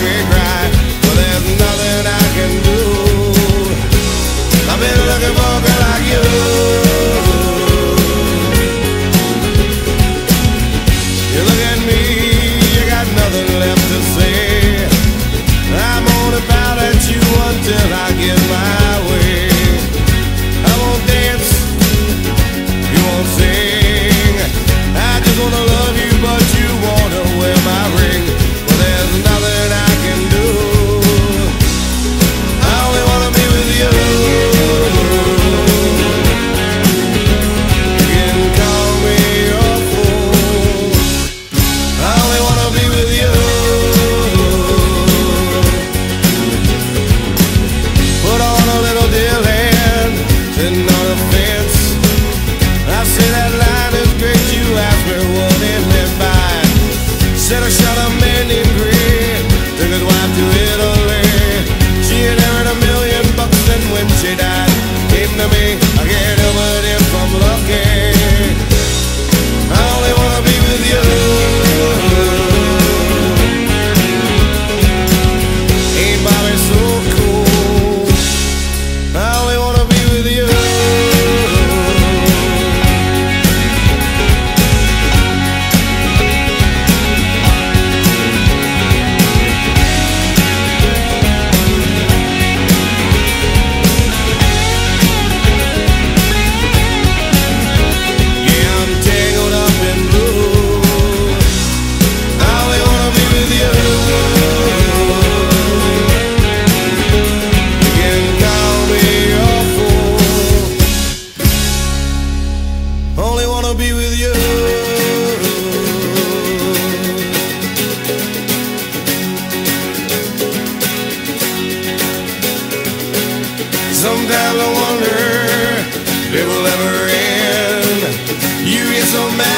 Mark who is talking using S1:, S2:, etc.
S1: Well, there's nothing I can do. I've been looking for a girl like you. With you. Sometimes I wonder if it will ever end. You get so mad